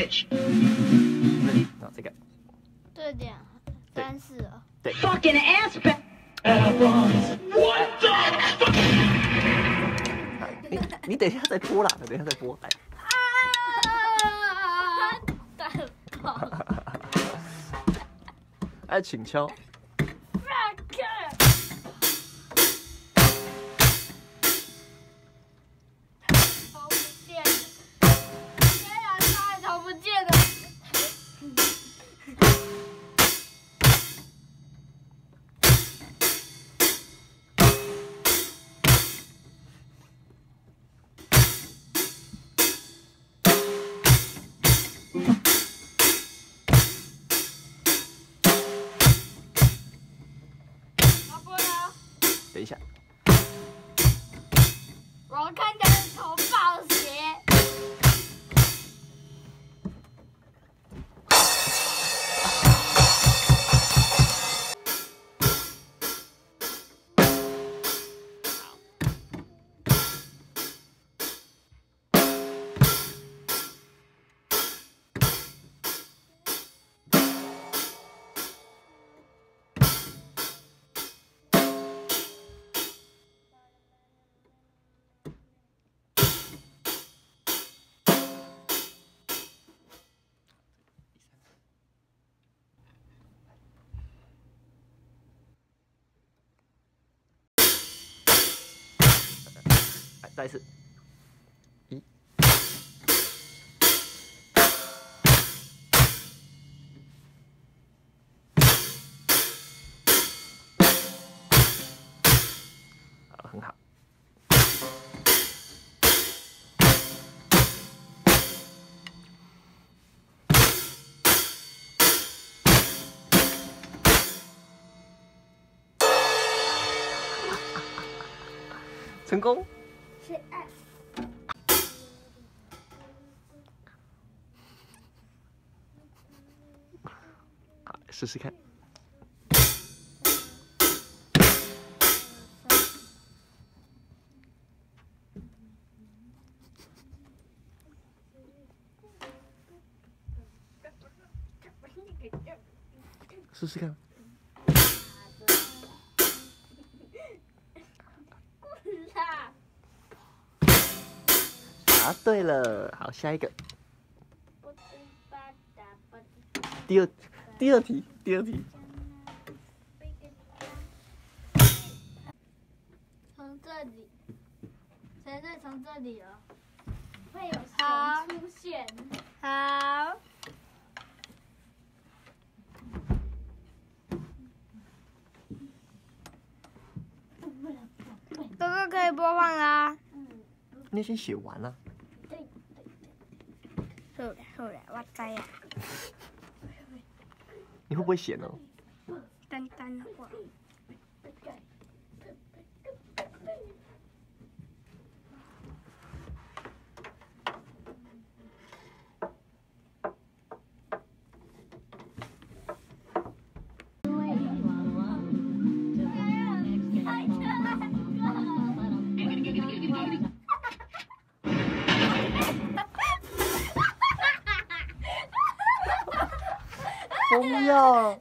bitch. 这个对点三四对。Fucking ass ba- 你你等一下再播啦，等一下再播，来，啊！蛋糕。哎，请敲，等一下，我要看他再一次，一，好，很好。成功。是爱。好，试试看。试试看。啦，答对了，好，下一个，第二，第二题，第二题。从这里，谁在从这里哦？会有好神出现。好，哥哥可以播放啦。你先写完了。好嘞，好嘞，我知啊。你会不会写呢？不要，